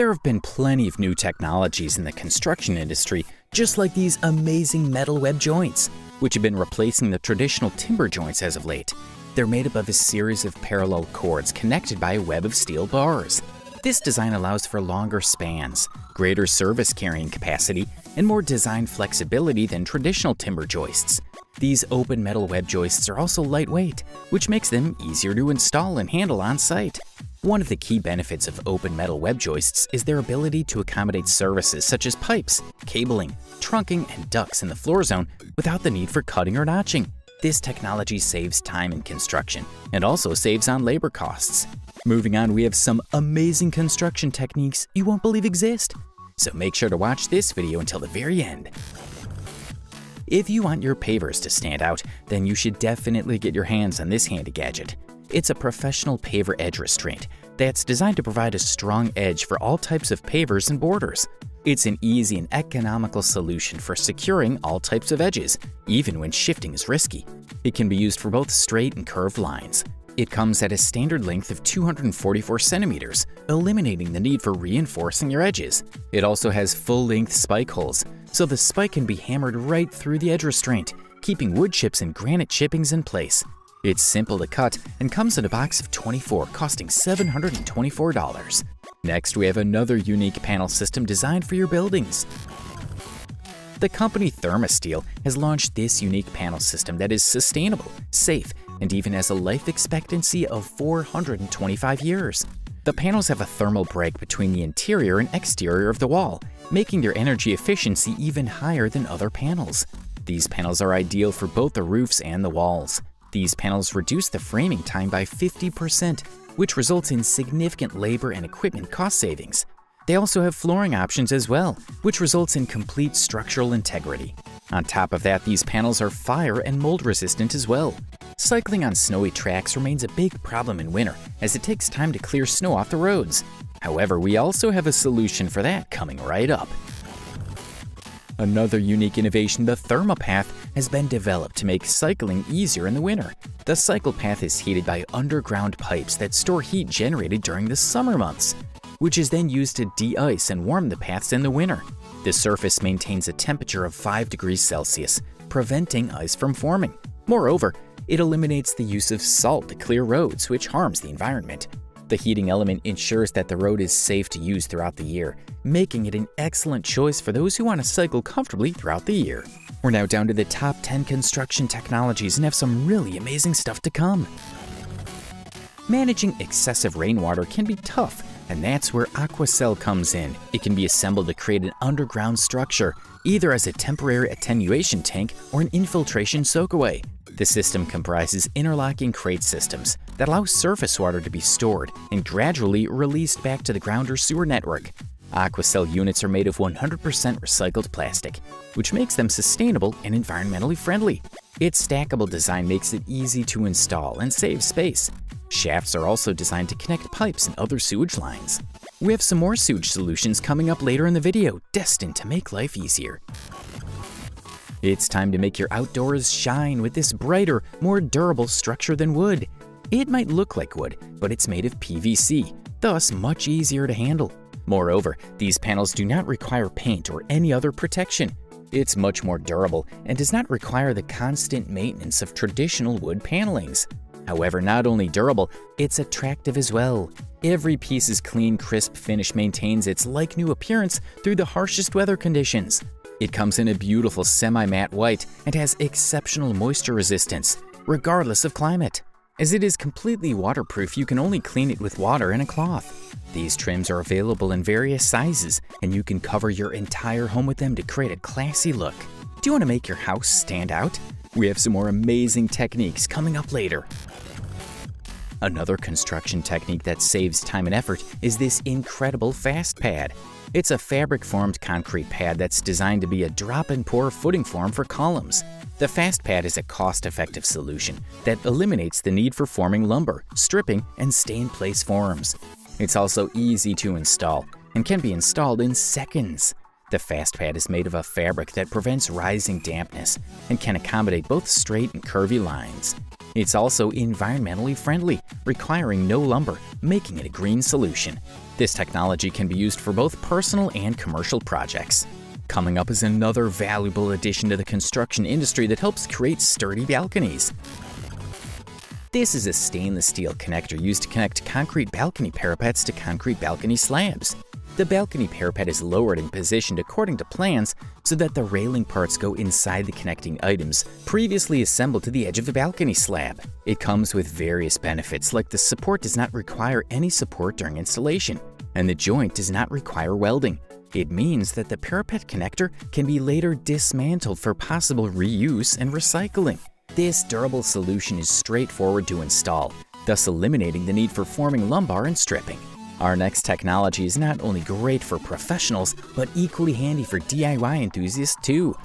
There have been plenty of new technologies in the construction industry, just like these amazing metal web joists, which have been replacing the traditional timber joists as of late. They're made up of a series of parallel chords connected by a web of steel bars. This design allows for longer spans, greater service carrying capacity, and more design flexibility than traditional timber joists. These open metal web joists are also lightweight, which makes them easier to install and handle on site. One of the key benefits of open metal web joists is their ability to accommodate services such as pipes, cabling, trunking, and ducts in the floor zone without the need for cutting or notching. This technology saves time in construction and also saves on labor costs. Moving on, we have some amazing construction techniques you won't believe exist. So make sure to watch this video until the very end. If you want your pavers to stand out, then you should definitely get your hands on this handy gadget. It's a professional paver edge restraint that's designed to provide a strong edge for all types of pavers and borders. It's an easy and economical solution for securing all types of edges, even when shifting is risky. It can be used for both straight and curved lines. It comes at a standard length of 244 centimeters, eliminating the need for reinforcing your edges. It also has full-length spike holes, so the spike can be hammered right through the edge restraint, keeping wood chips and granite chippings in place. It's simple to cut and comes in a box of 24 costing $724. Next, we have another unique panel system designed for your buildings. The company ThermaSteel has launched this unique panel system that is sustainable, safe, and even has a life expectancy of 425 years. The panels have a thermal break between the interior and exterior of the wall, making their energy efficiency even higher than other panels. These panels are ideal for both the roofs and the walls. These panels reduce the framing time by 50%, which results in significant labor and equipment cost savings. They also have flooring options as well, which results in complete structural integrity. On top of that, these panels are fire and mold resistant as well. Cycling on snowy tracks remains a big problem in winter, as it takes time to clear snow off the roads. However, we also have a solution for that coming right up. Another unique innovation, the ThermaPath, has been developed to make cycling easier in the winter. The cycle path is heated by underground pipes that store heat generated during the summer months, which is then used to de-ice and warm the paths in the winter. The surface maintains a temperature of 5 degrees Celsius, preventing ice from forming. Moreover, it eliminates the use of salt to clear roads, which harms the environment. The heating element ensures that the road is safe to use throughout the year, making it an excellent choice for those who want to cycle comfortably throughout the year. We're now down to the top 10 construction technologies and have some really amazing stuff to come. Managing excessive rainwater can be tough, and that's where AquaCell comes in. It can be assembled to create an underground structure, either as a temporary attenuation tank or an infiltration soakaway. The system comprises interlocking crate systems that allow surface water to be stored and gradually released back to the ground or sewer network. Aquacell units are made of 100% recycled plastic, which makes them sustainable and environmentally friendly. Its stackable design makes it easy to install and save space. Shafts are also designed to connect pipes and other sewage lines. We have some more sewage solutions coming up later in the video, destined to make life easier. It's time to make your outdoors shine with this brighter, more durable structure than wood. It might look like wood, but it's made of PVC, thus much easier to handle. Moreover, these panels do not require paint or any other protection. It's much more durable and does not require the constant maintenance of traditional wood panelings. However, not only durable, it's attractive as well. Every piece's clean, crisp finish maintains its like-new appearance through the harshest weather conditions. It comes in a beautiful semi-matte white and has exceptional moisture resistance, regardless of climate. As it is completely waterproof, you can only clean it with water and a cloth. These trims are available in various sizes, and you can cover your entire home with them to create a classy look. Do you want to make your house stand out? We have some more amazing techniques coming up later. Another construction technique that saves time and effort is this incredible fast pad. It's a fabric-formed concrete pad that's designed to be a drop-and-pour footing form for columns. The Fast Pad is a cost-effective solution that eliminates the need for forming lumber, stripping, and stay-in-place forms. It's also easy to install and can be installed in seconds. The Fast Pad is made of a fabric that prevents rising dampness and can accommodate both straight and curvy lines. It's also environmentally friendly, requiring no lumber, making it a green solution. This technology can be used for both personal and commercial projects. Coming up is another valuable addition to the construction industry that helps create sturdy balconies. This is a stainless steel connector used to connect concrete balcony parapets to concrete balcony slabs. The balcony parapet is lowered and positioned according to plans so that the railing parts go inside the connecting items previously assembled to the edge of the balcony slab. It comes with various benefits like the support does not require any support during installation, and the joint does not require welding. It means that the parapet connector can be later dismantled for possible reuse and recycling. This durable solution is straightforward to install, thus eliminating the need for forming lumber and stripping. Our next technology is not only great for professionals, but equally handy for DIY enthusiasts too.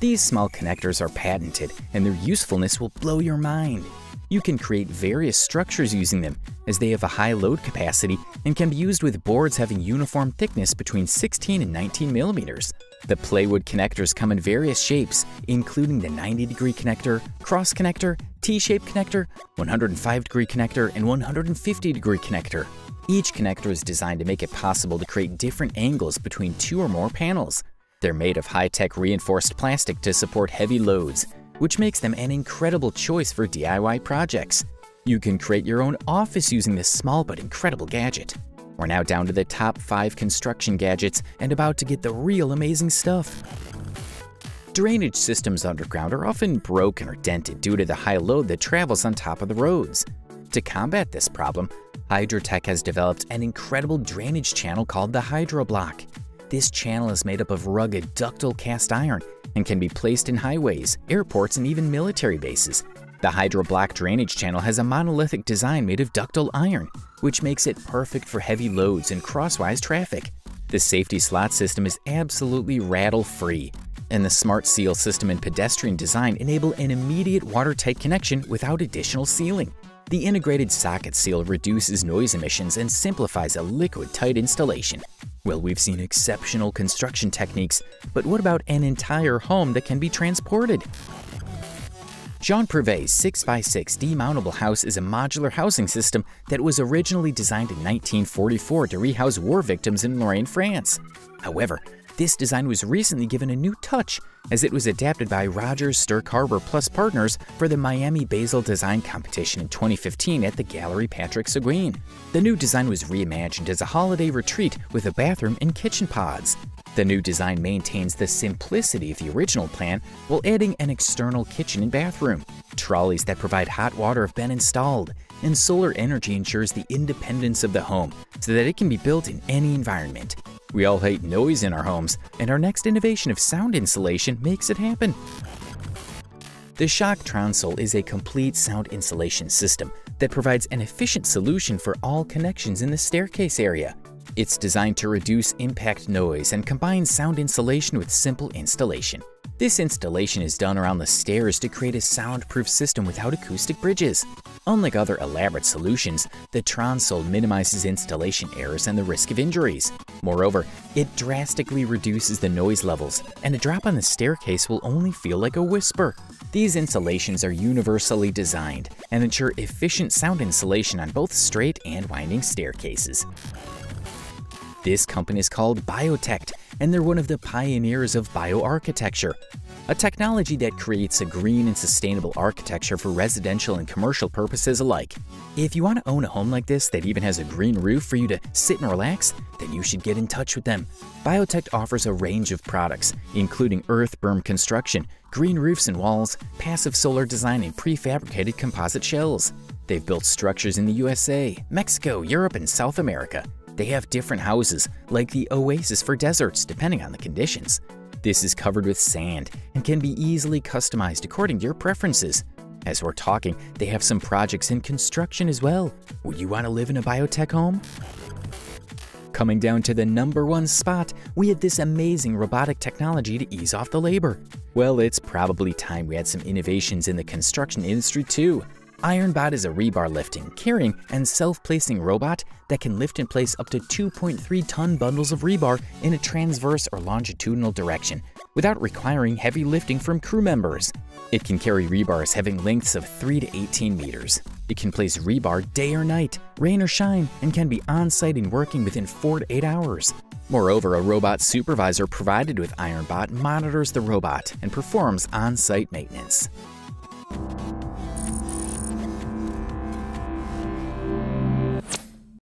These small connectors are patented, and their usefulness will blow your mind. You can create various structures using them, as they have a high load capacity and can be used with boards having uniform thickness between 16 and 19 millimeters. The plywood connectors come in various shapes, including the 90 degree connector, cross connector, T-shaped connector, 105 degree connector, and 150 degree connector. Each connector is designed to make it possible to create different angles between two or more panels. They're made of high-tech reinforced plastic to support heavy loads, which makes them an incredible choice for DIY projects. You can create your own office using this small but incredible gadget. We're now down to the top 5 construction gadgets and about to get the real amazing stuff. Drainage systems underground are often broken or dented due to the high load that travels on top of the roads. To combat this problem, Hydrotech has developed an incredible drainage channel called the Hydroblock. This channel is made up of rugged ductile cast iron and can be placed in highways, airports, and even military bases. The Hydroblock drainage channel has a monolithic design made of ductile iron, which makes it perfect for heavy loads and crosswise traffic. The safety slot system is absolutely rattle-free, and the Smart Seal system and pedestrian design enable an immediate watertight connection without additional sealing. The integrated socket seal reduces noise emissions and simplifies a liquid-tight installation. Well, we've seen exceptional construction techniques, but what about an entire home that can be transported? Jean Prouvé's 6x6 demountable house is a modular housing system that was originally designed in 1944 to rehouse war victims in Lorraine, France. However, this design was recently given a new touch as it was adapted by Rogers Stirk Harbour Plus Partners for the Miami Basel Design Competition in 2015 at the Gallery Patrick Seguin. The new design was reimagined as a holiday retreat with a bathroom and kitchen pods. The new design maintains the simplicity of the original plan while adding an external kitchen and bathroom. Trolleys that provide hot water have been installed, and solar energy ensures the independence of the home so that it can be built in any environment. We all hate noise in our homes, and our next innovation of sound insulation makes it happen. The Schöck Tronsole is a complete sound insulation system that provides an efficient solution for all connections in the staircase area. It's designed to reduce impact noise and combines sound insulation with simple installation. This installation is done around the stairs to create a soundproof system without acoustic bridges. Unlike other elaborate solutions, the Tronsole minimizes installation errors and the risk of injuries. Moreover, it drastically reduces the noise levels, and a drop on the staircase will only feel like a whisper. These insulations are universally designed and ensure efficient sound insulation on both straight and winding staircases. This company is called Biotekt, and they're one of the pioneers of bioarchitecture, a technology that creates a green and sustainable architecture for residential and commercial purposes alike. If you want to own a home like this that even has a green roof for you to sit and relax, then you should get in touch with them. Biotekt offers a range of products, including earth berm construction, green roofs and walls, passive solar design, and prefabricated composite shells. They've built structures in the USA, Mexico, Europe, and South America. They have different houses, like the oasis for deserts, depending on the conditions. This is covered with sand and can be easily customized according to your preferences. As we're talking, they have some projects in construction as well. Would you want to live in a biotech home? Coming down to the number one spot, we had this amazing robotic technology to ease off the labor. Well, it's probably time we had some innovations in the construction industry too. Ironbot is a rebar lifting, carrying, and self-placing robot that can lift and place up to 2.3 ton bundles of rebar in a transverse or longitudinal direction, without requiring heavy lifting from crew members. It can carry rebars having lengths of 3 to 18 meters. It can place rebar day or night, rain or shine, and can be on site and working within 4 to 8 hours. Moreover, a robot supervisor provided with IronBot monitors the robot and performs on site maintenance.